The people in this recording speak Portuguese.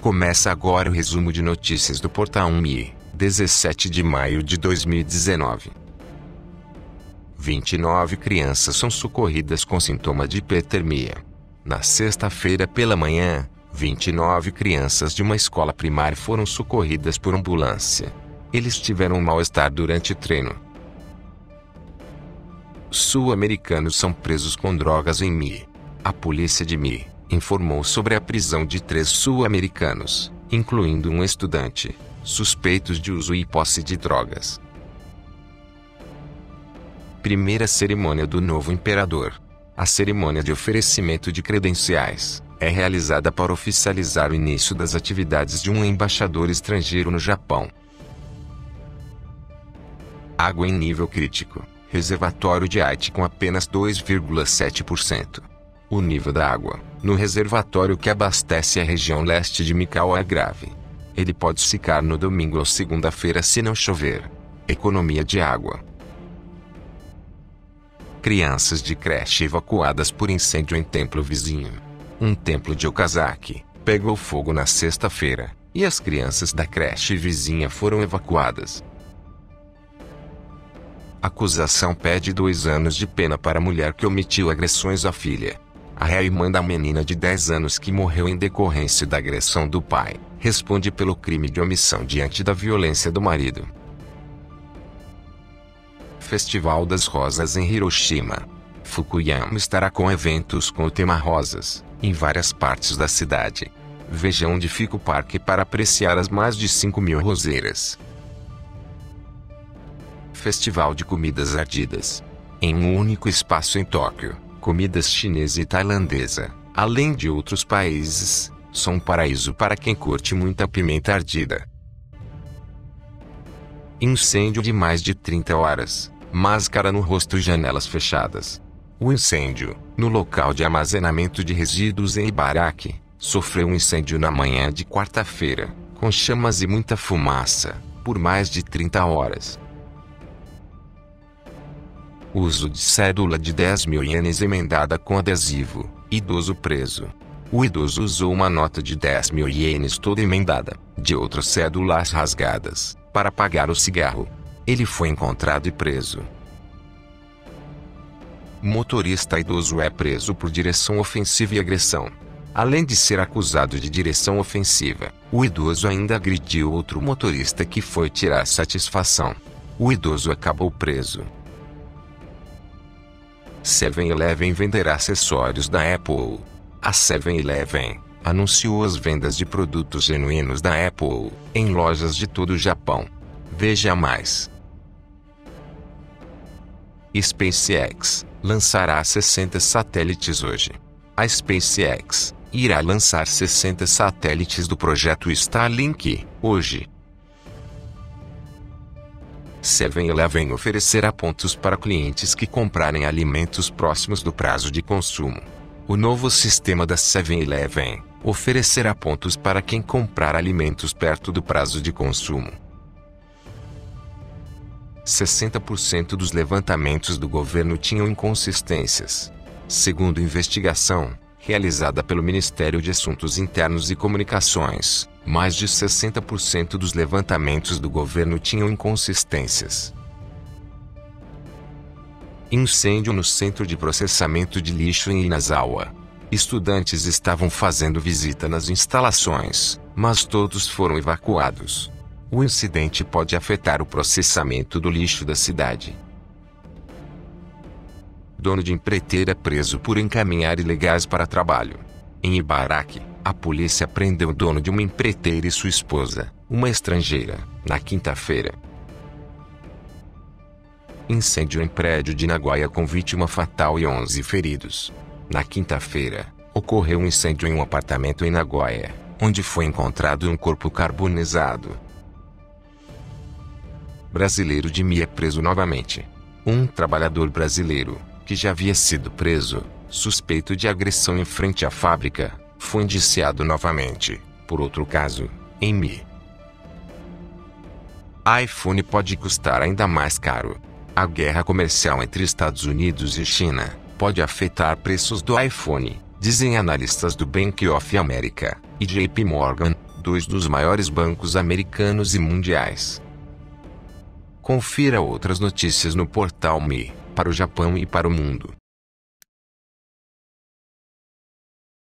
Começa agora o resumo de notícias do Portal 1Mi, 17 de maio de 2019. 29 crianças são socorridas com sintoma de hipertermia. Na sexta-feira pela manhã, 29 crianças de uma escola primária foram socorridas por ambulância. Eles tiveram um mal-estar durante treino. Sul-americanos são presos com drogas em Mi. A polícia de Mi informou sobre a prisão de três sul-americanos, incluindo um estudante, suspeitos de uso e posse de drogas. Primeira cerimônia do novo imperador. A cerimônia de oferecimento de credenciais é realizada para oficializar o início das atividades de um embaixador estrangeiro no Japão. Água em nível crítico. Reservatório de Haiti com apenas 2,7%. O nível da água, no reservatório que abastece a região leste de Mikau é grave. Ele pode secar no domingo ou segunda-feira se não chover. Economia de água. Crianças de creche evacuadas por incêndio em templo vizinho. Um templo de Okazaki pegou fogo na sexta-feira, e as crianças da creche vizinha foram evacuadas. Acusação pede dois anos de pena para a mulher que omitiu agressões à filha. A irmã da menina de 10 anos que morreu em decorrência da agressão do pai, responde pelo crime de omissão diante da violência do marido. Festival das Rosas em Hiroshima. Fukuyama estará com eventos com o tema Rosas, em várias partes da cidade. Veja onde fica o parque para apreciar as mais de 5 mil roseiras. Festival de Comidas Ardidas. Em um único espaço em Tóquio comidas chinesa e tailandesa, além de outros países, são um paraíso para quem curte muita pimenta ardida. Incêndio de mais de 30 horas, máscara no rosto e janelas fechadas. O incêndio, no local de armazenamento de resíduos em Ibaraki, sofreu um incêndio na manhã de quarta-feira, com chamas e muita fumaça, por mais de 30 horas. Uso de cédula de 10 mil ienes emendada com adesivo. Idoso preso. O idoso usou uma nota de 10 mil ienes toda emendada, de outras cédulas rasgadas, para pagar o cigarro. Ele foi encontrado e preso. Motorista idoso é preso por direção ofensiva e agressão. Além de ser acusado de direção ofensiva, o idoso ainda agrediu outro motorista que foi tirar satisfação. O idoso acabou preso. 7-Eleven venderá acessórios da Apple. A 7-Eleven anunciou as vendas de produtos genuínos da Apple em lojas de todo o Japão. Veja mais. SpaceX lançará 60 satélites hoje. A SpaceX irá lançar 60 satélites do projeto Starlink hoje. 7-Eleven oferecerá pontos para clientes que comprarem alimentos próximos do prazo de consumo. O novo sistema da 7-Eleven oferecerá pontos para quem comprar alimentos perto do prazo de consumo. 60% dos levantamentos do governo tinham inconsistências. Segundo investigação, realizada pelo Ministério de Assuntos Internos e Comunicações, mais de 60% dos levantamentos do governo tinham inconsistências. Incêndio no centro de processamento de lixo em Inazawa. Estudantes estavam fazendo visita nas instalações, mas todos foram evacuados. O incidente pode afetar o processamento do lixo da cidade. Dono de empreiteira preso por encaminhar ilegais para trabalho. Em Ibaraki, a polícia prendeu o dono de uma empreiteira e sua esposa, uma estrangeira, na quinta-feira. Incêndio em prédio de Nagoya com vítima fatal e 11 feridos. Na quinta-feira, ocorreu um incêndio em um apartamento em Nagoya, onde foi encontrado um corpo carbonizado. Brasileiro de Mia preso novamente. Um trabalhador brasileiro, que já havia sido preso, suspeito de agressão em frente à fábrica, foi indiciado novamente, por outro caso, em Mi. iPhone pode custar ainda mais caro. A guerra comercial entre Estados Unidos e China pode afetar preços do iPhone, dizem analistas do Bank of America e JP Morgan, dois dos maiores bancos americanos e mundiais. Confira outras notícias no portal Me, para o Japão e para o mundo.